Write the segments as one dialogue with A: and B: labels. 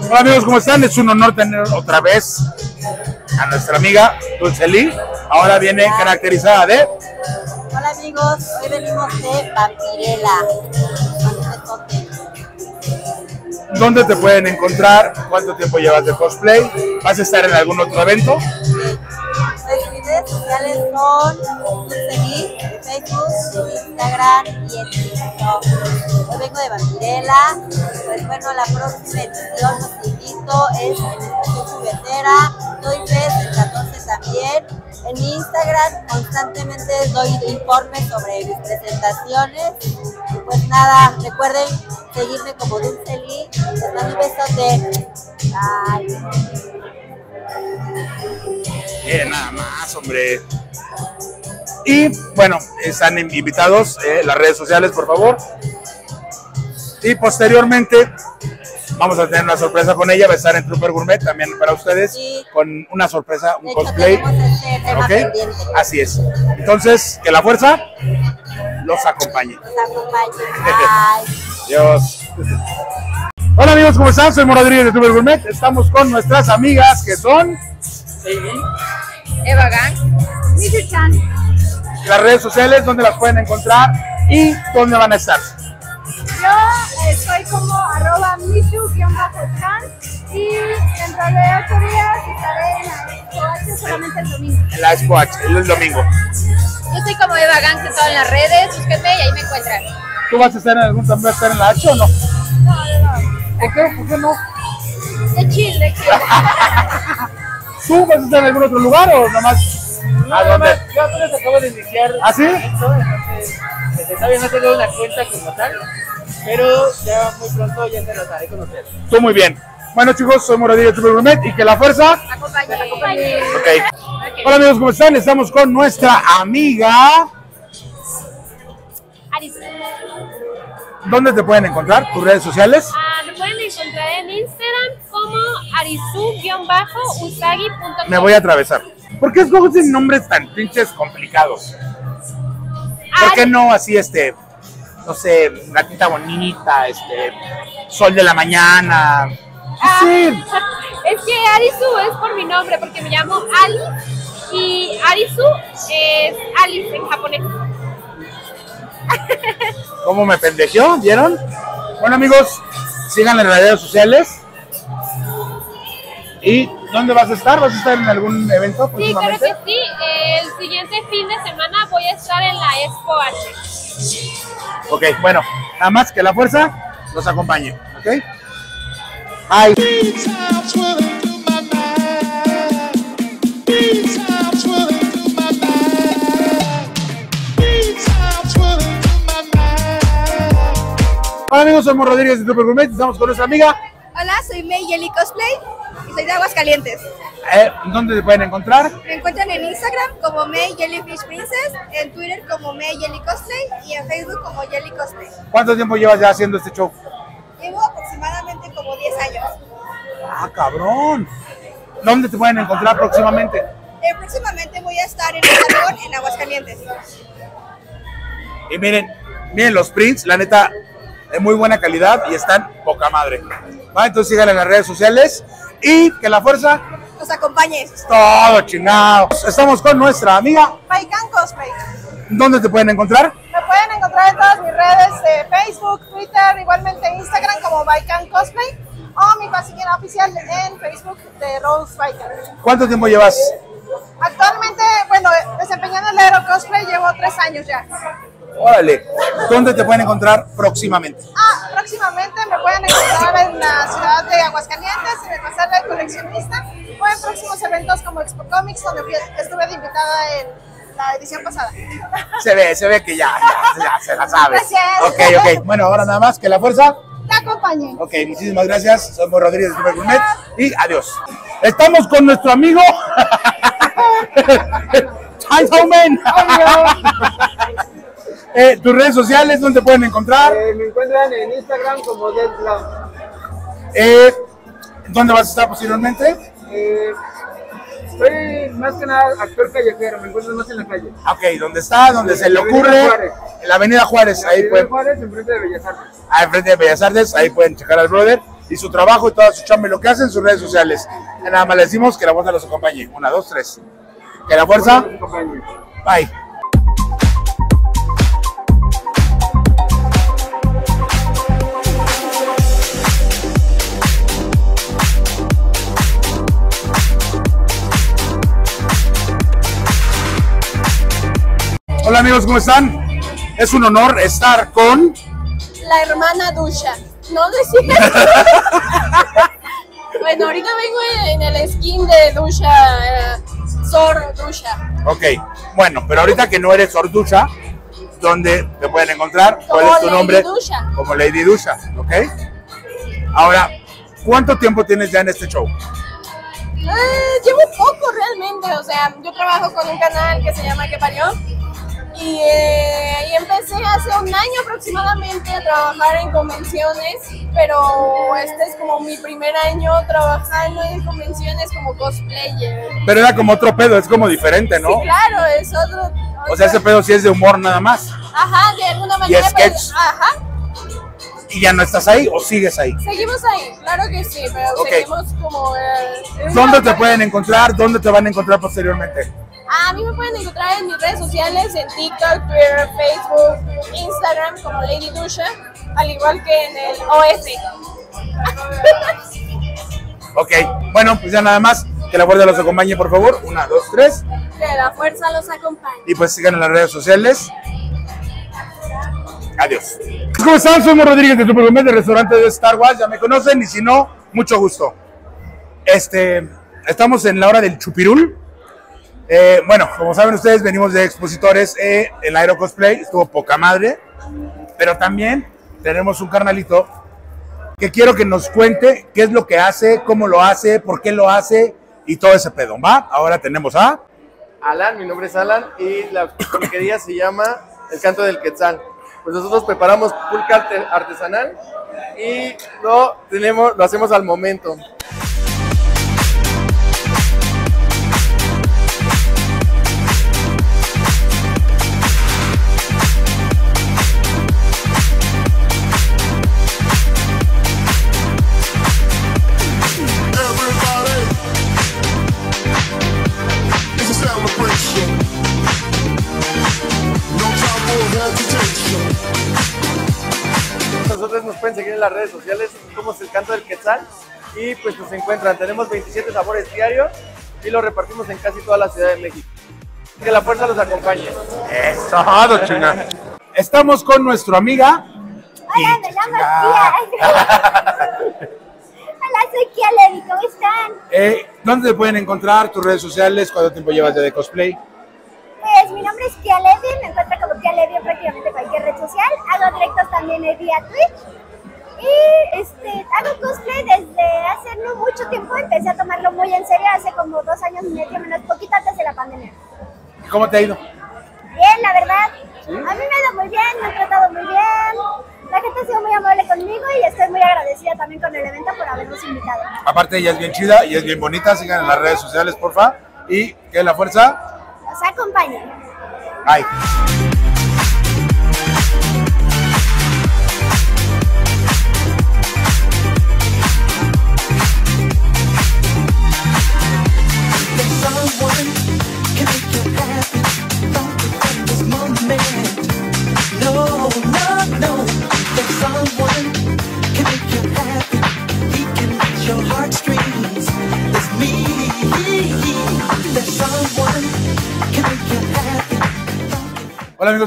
A: Hola amigos, ¿cómo están? Es un honor tener otra vez a nuestra amiga Dulceli. Ahora viene caracterizada de...
B: Hola amigos, hoy venimos de Vampirela.
A: ¿Dónde te pueden encontrar? ¿Cuánto tiempo llevas de cosplay? ¿Vas a estar en algún otro evento?
B: Sociales son Facebook, Instagram y en TikTok. Hoy vengo de Vampirela. Pues bueno, la próxima edición los invito es en Estación Juguetera. Doy fe el 14 también. En mi Instagram constantemente doy informes sobre mis presentaciones. Pues nada, recuerden seguirme como Dulceli. Les mando un besote.
A: Bien, nada más, hombre. Y bueno, están invitados eh, las redes sociales, por favor. Y posteriormente vamos a tener una sorpresa con ella, va a estar en Trooper Gourmet también para ustedes,
B: Sí.
A: con una sorpresa, un
B: De hecho,
A: cosplay.
B: tenemos este.
A: Así es. Entonces, que la fuerza los acompañe.
B: Nos acompañen. Bye.
A: Dios. Hola amigos, ¿cómo están? Soy Rodríguez de Trooper Gourmet. Estamos con nuestras amigas que son
C: Eva Gang. Michu Chan.
A: las redes sociales, donde las pueden encontrar y dónde van a estar.
C: Yo estoy como arroba Michu-Chan y dentro de ocho días estaré en la Expo solamente el domingo.
A: En la Expo H, el domingo.
C: Yo estoy como Eva Gang en todas las redes, búsquenme y ahí me encuentran.
A: ¿Tú vas a estar en algún también estar en la H o no?
C: No, no, no.
A: ¿Por qué? ¿Por qué no?
C: De chill, de chill.
A: ¿Tú vas a estar en algún otro lugar o nomás? ¿A dónde?
D: Yo apenas acabo de iniciar
A: ¿Ah, sí?
D: esto, entonces pues, todavía no tengo una cuenta como tal, pero ya muy pronto ya se los haré conocer.
A: Tú muy bien. Bueno chicos, soy Mora Rodríguez de Trooper Gourmet y que la fuerza.
C: Acompañen.
A: Ok. Hola amigos, ¿cómo están? Estamos con nuestra amiga.
E: Aris.
A: ¿Dónde te pueden encontrar? ¿Tus redes sociales?
E: Ah, me pueden encontrar en Instagram como arisu-usagi.com.
A: Me voy a atravesar. ¿Por qué escoges nombres tan pinches complicados? ¿Por qué no así, este, no sé, gatita bonita, este, sol de la mañana?
E: Ah,
A: Sí,
E: Es que Arisu es por mi nombre, porque me llamo Ali y Arisu es Alice en japonés.
A: ¿cómo me pendejeó? ¿Vieron? Bueno, amigos, síganle en las redes sociales. ¿Y dónde vas a estar? ¿Vas a estar en algún evento
E: Sí, claro que sí. El siguiente fin de semana voy a estar en la Expo H.
A: Ok, bueno, nada más que la fuerza los acompañe, ¿ok? Ay, hola amigos, somos Rodríguez de Super Gourmet, estamos con nuestra amiga.
C: Hola, soy May Jelly Cosplay y soy de Aguascalientes.
A: Eh, ¿Dónde te pueden encontrar?
C: Me encuentran en Instagram como May Jellyfish Princess, en Twitter como May Jelly Cosplay y en Facebook como Jelly Cosplay.
A: ¿Cuánto tiempo llevas ya haciendo este show?
C: Llevo aproximadamente como 10 años.
A: Ah, cabrón. ¿Dónde te pueden encontrar próximamente?
C: Eh, próximamente voy a estar en el salón en Aguascalientes.
A: Y miren, miren los prints, la neta, de muy buena calidad y están poca madre. ¿Va? Entonces síganle en las redes sociales y que la fuerza,
C: Nos acompañe.
A: todo chingado. Estamos con nuestra amiga.
F: Paikan Cosplay.
A: ¿Dónde te pueden encontrar?
F: Me pueden encontrar en todas mis redes de Facebook, Twitter, igualmente Instagram como Baikan Cosplay o mi página oficial en Facebook de Rose Baikan.
A: ¿Cuánto tiempo llevas?
F: Actualmente, bueno, desempeñando el Aero Cosplay llevo tres años ya.
A: Órale. ¿Dónde te pueden encontrar próximamente?
F: Ah, próximamente me pueden encontrar en la ciudad de Aguascalientes, en el Pasar del Coleccionista o en próximos eventos como Expo Comics, donde estuve de invitada en la edición pasada.
A: Se ve, se ve que ya, ya, ya se la sabe.
F: Gracias.
A: Ok, ok. Bueno, ahora nada más que la fuerza.
F: Te acompañen.
A: Ok, muchísimas gracias. Somos Rodríguez de Super Gourmet y adiós. Estamos con nuestro amigo. Gentleman. Eh, Tus redes sociales, ¿dónde pueden encontrar?
D: Eh, me encuentran en Instagram como Dead Clown.
A: Eh, ¿Dónde vas a estar posteriormente?
D: Eh, soy más que nada actor callejero, me encuentro más en la calle.
A: Ok, ¿dónde está? ¿Dónde se le
D: En la Avenida
A: ocurre?
D: Juárez.
A: En la Avenida Juárez, ahí
D: Ahí
A: pueden,
D: Juárez, enfrente de Bellas Artes.
A: ah, enfrente de Bellas Artes, ahí pueden checar al brother. y su trabajo y toda su chamba y lo que hace en sus redes sociales. Nada más le decimos que la fuerza los acompañe. Una, dos, tres. Que la fuerza. Bye. Hola amigos, ¿cómo están? Es un honor estar con
G: La hermana Dusha. No decía. bueno, ahorita vengo en el skin de Dusha, eh, Sor Dusha.
A: Ok, bueno, pero ahorita que no eres Orducha, ¿dónde te pueden encontrar? ¿Cuál
G: Como
A: es tu
G: Lady
A: nombre?
G: Dusha.
A: Como Lady Dusha, ¿ok? Ahora, ¿cuánto tiempo tienes ya en este show?
G: Eh, llevo poco realmente, o sea, yo trabajo con un canal que se llama Que Parió y, eh, y empecé hace un año aproximadamente a trabajar en convenciones, pero este es como mi primer año trabajando en convenciones como cosplayer.
A: Pero era como otro pedo, es como diferente, ¿no?
G: Sí, claro, es otro...
A: O sea, ese pedo sí es de humor nada más.
G: Ajá, de alguna manera.
A: sketch.
G: pues, ajá,
A: ¿Y ya no estás ahí o sigues ahí?
G: seguimos ahí, claro que sí, pero seguimos como... eh,
A: ¿Dónde te pueden encontrar? ¿Dónde te van a encontrar posteriormente?
G: A mí me pueden encontrar en mis redes sociales, en TikTok, Twitter, Facebook, Instagram, como Lady Dusha, al igual que en el OS.
A: Ok, bueno, pues ya nada más. Que la fuerza los acompañe, por favor. Una, dos, tres.
G: que la fuerza los acompañe.
A: Y pues sigan en las redes sociales. Adiós. ¿Cómo están? Soy Mo Rodríguez de Super Gourmet del restaurante de Star Wars. Ya me conocen y si no, mucho gusto. Este, estamos en la hora del chupirul. Eh, bueno, como saben ustedes, venimos de expositores eh, en Aero Cosplay. Estuvo poca madre. Pero también tenemos un carnalito que quiero que nos cuente qué es lo que hace, cómo lo hace, por qué lo hace y todo ese pedo. ¿Va? Ahora tenemos a...
D: Alan, mi nombre es Alan y la pulquería se llama El Canto del Quetzal. Pues nosotros preparamos pulque arte- artesanal y lo tenemos, lo hacemos al momento. Pueden seguir en las redes sociales como es El Canto del Quetzal y pues nos encuentran. Tenemos 27 sabores diarios y los repartimos en casi toda la Ciudad de México. Que la fuerza los acompañe.
A: Eso, chinga. Estamos con nuestra amiga.
C: Hola, me llamo Kia. Hola, soy Kia Levi, ¿cómo están?
A: Eh, ¿Dónde te pueden encontrar? ¿Tus redes sociales? ¿Cuánto tiempo llevas ya de cosplay?
C: Pues mi nombre es Kia Levi, me encuentro como Kia Levi en prácticamente cualquier red social. Hago directos también en vía Twitch. Y este, hago cosplay desde hace no mucho tiempo. Empecé a tomarlo muy en serio hace como dos años y medio, menos poquito antes de la pandemia.
A: ¿Cómo te ha ido?
C: Bien, la verdad. A mí me ha ido muy bien, me han tratado muy bien. La gente ha sido muy amable conmigo y estoy muy agradecida también con el evento por habernos invitado.
A: Aparte, ella es bien chida y es bien bonita. Sigan en las redes sociales, porfa. Y que la fuerza.
C: Nos acompañen.
A: Bye.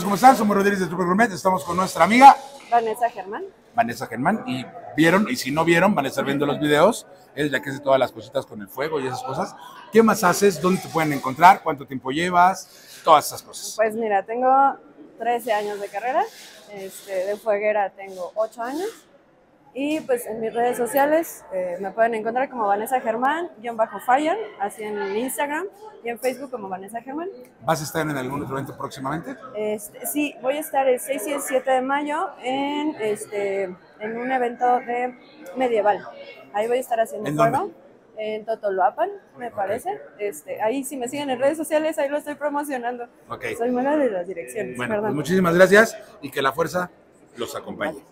A: Amigos, ¿cómo están? Somos Rodríguez de Super Gourmet. Estamos con nuestra amiga
G: Vanessa Germán.
A: Vanessa Germán. Y vieron, y si no vieron, van a estar viendo los videos. Es la que hace todas las cositas con el fuego y esas cosas. ¿Qué más haces? ¿Dónde te pueden encontrar? ¿Cuánto tiempo llevas? Todas esas cosas.
H: Pues mira, tengo 13 años de carrera, este, de fueguera tengo 8 años y pues en mis redes sociales eh, me pueden encontrar como Vanessa Germán, guion bajo Fire, así en Instagram y en Facebook como Vanessa Germán.
A: ¿Vas a estar en algún otro evento próximamente?
H: Este, sí, voy a estar el 6 y el 7 de mayo en, este, en un evento de medieval. Ahí voy a estar haciendo
A: ¿En dónde?
H: En Totoloapan, me parece. Este, ahí si me siguen en redes sociales, ahí lo estoy promocionando.
A: Ok.
H: Soy mala de las direcciones,
A: Bueno,
H: perdón.
A: pues muchísimas gracias y que la fuerza los acompañe.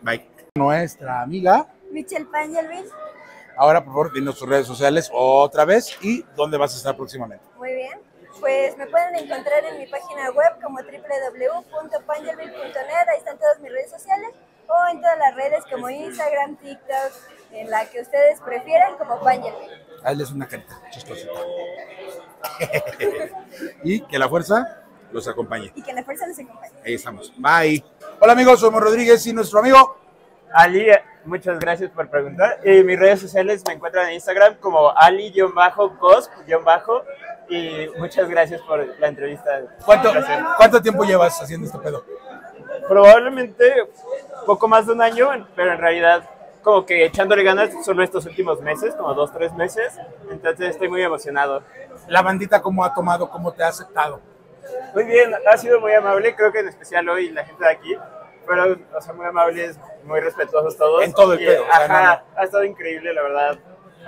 A: Bye. Nuestra amiga.
C: Michelle Pangelville.
A: Ahora, por favor, dinos tus redes sociales otra vez y dónde vas a estar próximamente.
C: Muy bien. Pues me pueden encontrar en mi página web como www.pangelville.net. Ahí están todas mis redes sociales. O en todas las redes como Instagram, TikTok, en la que ustedes prefieran, como Pangelville.
A: Hazles una carita chistosita. y que la fuerza los acompañe.
C: Y que la fuerza les acompañe.
A: Ahí estamos. Bye. Hola amigos, somos Rodríguez y nuestro amigo.
I: Ali, muchas gracias por preguntar. Eh, mis redes sociales me encuentran en Instagram como ali-cosp- y muchas gracias por la entrevista.
A: ¿Cuánto. ¿Cuánto tiempo llevas haciendo este pedo?
I: Probablemente poco más de un año, pero en realidad como que echándole ganas solo estos últimos meses, como dos, tres meses. Entonces estoy muy emocionado.
A: La bandita, ¿cómo ha tomado? ¿Cómo te ha aceptado?
I: Muy bien, ha sido muy amable, creo que en especial hoy la gente de aquí, pero o sea, muy amables, muy respetuosos todos.
A: En todo el pedo, o sea,
I: Ajá, ha estado increíble, la verdad.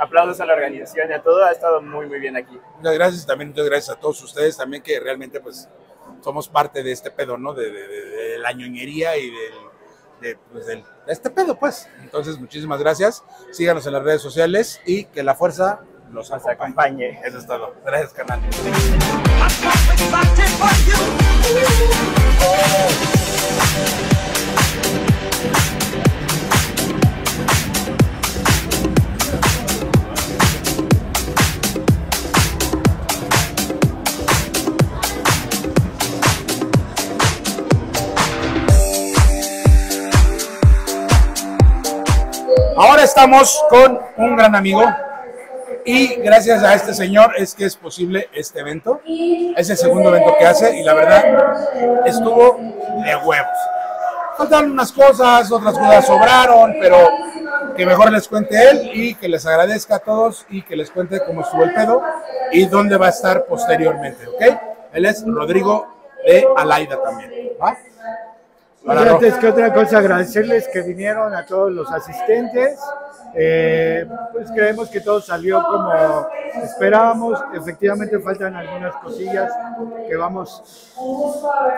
I: Aplausos a la organización y a todo, ha estado muy, muy bien aquí.
A: Muchas gracias también, muchas gracias a todos ustedes también que realmente pues somos parte de este pedo, ¿no? De, de- de- de la ñoñería y del, de, pues, del- de este pedo, pues. Entonces, muchísimas gracias. Síganos en las redes sociales y que la fuerza los acompañe. Eso es todo. Gracias, canal. Estamos con un gran amigo y gracias a este señor es que es posible este evento. Es el segundo evento que hace y la verdad estuvo de huevos. Faltaron unas cosas, otras cosas sobraron, pero que mejor les cuente él y que les agradezca a todos y que les cuente cómo estuvo el pedo y dónde va a estar posteriormente, ¿ok? Él es Rodrigo de Alaida también, ¿va? Ro.
J: antes que otra cosa, agradecerles que vinieron a todos los asistentes. Eh, pues creemos que todo salió como esperábamos. Efectivamente faltan algunas cosillas que vamos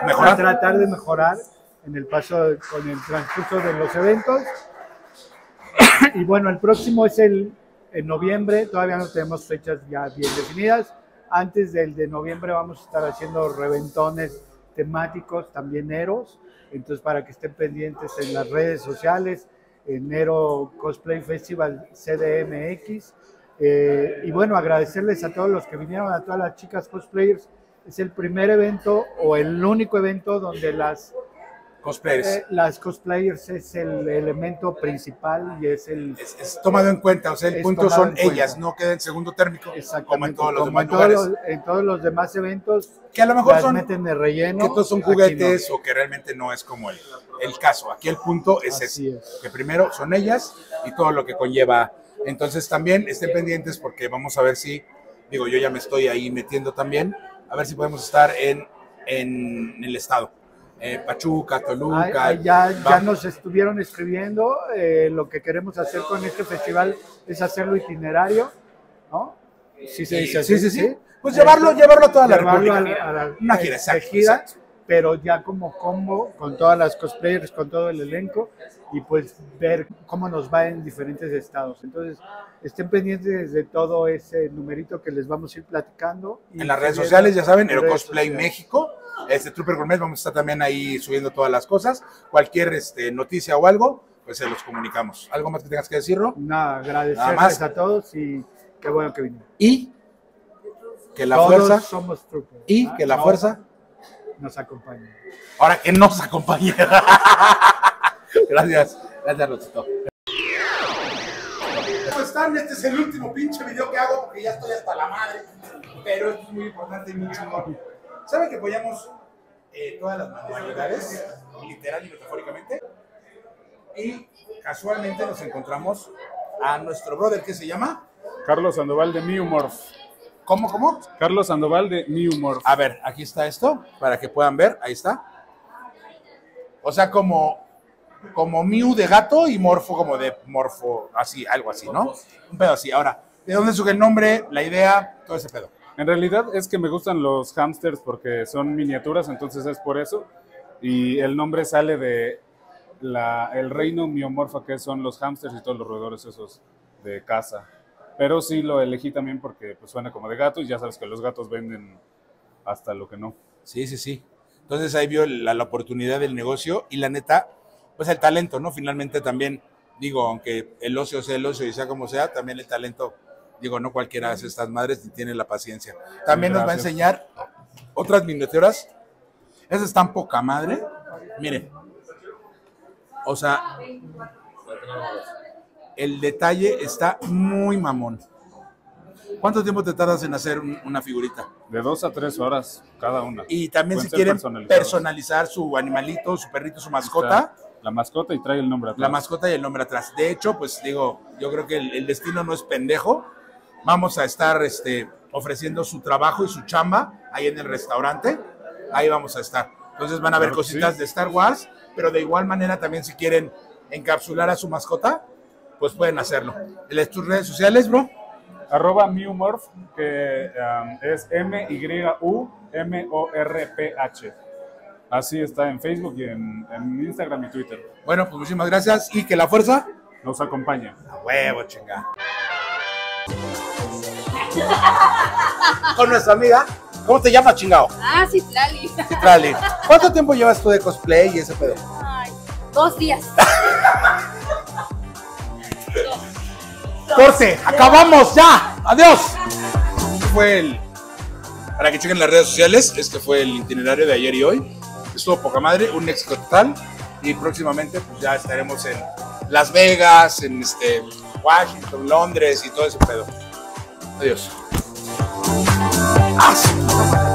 A: Mejorar.
J: a tratar de mejorar en el paso, con el transcurso de los eventos. Y bueno, el próximo es el en noviembre, todavía no tenemos fechas ya bien definidas. Antes del de noviembre vamos a estar haciendo reventones temáticos, también Eros. Entonces, para que estén pendientes en las redes sociales, Enero Cosplay Festival CDMX. Eh, y bueno, agradecerles a todos los que vinieron, a todas las chicas cosplayers. Es el primer evento o el único evento donde las
A: Cosplayers.
J: eh, las cosplayers es el elemento principal y es el
A: es tomado en cuenta, o sea, el
J: es
A: punto son ellas, no queda en segundo térmico, como en todos los
J: como
A: demás
J: en todos
A: lugares.
J: los, en todos los demás eventos
A: que a lo mejor
J: las
A: son
J: meten de relleno
A: que todos son
J: no.
A: juguetes o que realmente no es como el, el caso. Aquí el punto es
J: Así
A: ese, que primero son ellas y todo lo que conlleva. Entonces también estén pendientes porque vamos a ver si, digo, yo ya me estoy ahí metiendo también, a ver si podemos estar en, en el estado. Eh, Pachuca, Toluca.
J: Ay, ya, ya nos estuvieron escribiendo. eh, lo que queremos hacer con este festival es hacerlo itinerario, ¿no? Sí, dice
A: Sí,
J: así,
A: sí, sí. Pues llevarlo- llevarlo a toda la República.
J: a- a la-
A: Una gira,
J: de
A: exacto,
J: gira,
A: exacto.
J: Pero ya como combo con todas las cosplayers, con todo el elenco y pues ver cómo nos va en diferentes estados. Entonces, estén pendientes de todo ese numerito que les vamos a ir platicando. y
A: en las redes sociales, ya saben,
J: en redes
A: Cosplay
J: sociales.
A: México, este Trooper Gourmet, vamos a estar también ahí subiendo todas las cosas. Cualquier este, noticia o algo, pues se los comunicamos. ¿Algo más que tengas que decirlo?
J: Nada, agradecerles
A: más.
J: a todos y qué bueno que vinieron.
A: Y que la
J: Todos
A: fuerza
J: somos troopers,
A: y
J: ¿ah?
A: que la
J: No,
A: fuerza
J: nos acompañe.
A: ahora que nos acompañe. gracias, gracias Rosito. ¿Cómo están? Este es el último pinche video que hago porque ya estoy hasta la madre. Pero esto es muy importante y muy chingón. ¿Saben que apoyamos eh, todas las manualidades, literal y metafóricamente? Y casualmente nos encontramos a nuestro brother que se llama.
K: Carlos Sandoval de Miumorph.
A: ¿Cómo, cómo?
K: Carlos Sandoval de Miumorph.
A: A ver, aquí está esto, para que puedan ver, ahí está. O sea, como, como Mew de gato y Morfo como de Morfo, así, algo así, ¿no? Un pedo así. Ahora, ¿de dónde surge el nombre, la idea, todo ese pedo?
K: En realidad es que me gustan los hamsters porque son miniaturas, entonces es por eso. Y el nombre sale de la, el reino miomorfa, que son los hamsters y todos los roedores esos de casa. Pero sí lo elegí también porque pues, suena como de gato y ya sabes que los gatos venden hasta lo que no.
A: Sí, sí, sí. Entonces ahí vio la, la oportunidad del negocio y la neta, pues el talento, ¿no? Finalmente también, digo, aunque el ocio sea el ocio y sea como sea, también el talento, digo, no cualquiera hace estas madres ni tiene la paciencia. También nos va a enseñar otras miniaturas. Esas están poca madre. Miren. O sea, el detalle está muy mamón. ¿Cuánto tiempo te tardas en hacer un- una figurita?
K: De dos a tres horas cada una.
A: Y también
K: Pueden
A: si quieren personalizar su animalito, su perrito, su mascota,
K: Está La mascota y trae el nombre atrás.
A: la mascota y el nombre atrás. De hecho, pues digo, yo creo que el, el destino no es pendejo. Vamos a estar este, ofreciendo su trabajo y su chamba ahí en el restaurante. Ahí vamos a estar. Entonces van a ver
K: Claro
A: cositas
K: sí.
A: de Star Wars, pero de igual manera también si quieren encapsular a su mascota, pues pueden hacerlo. ¿En tus redes sociales, bro?
K: Arroba Mewmorph, que um, es M-Y-U-M-O-R-P-H. Así está en Facebook y en, en Instagram y Twitter.
A: Bueno, pues muchísimas gracias y que la fuerza
K: nos acompañe.
A: A huevo, chinga. Con nuestra amiga. ¿Cómo te llamas, chingao?
L: Ah, sí, Tlali.
A: Citrali. ¿Cuánto tiempo llevas tú de cosplay y ese pedo?
L: Ay, dos días.
A: Corte, acabamos ya. Adiós. Fue el. Para que chequen las redes sociales, este fue el itinerario de ayer y hoy. Estuvo poca madre, un éxito total. Y próximamente, pues ya estaremos en Las Vegas, en este, Washington, Londres y todo ese pedo. Adiós. Ah,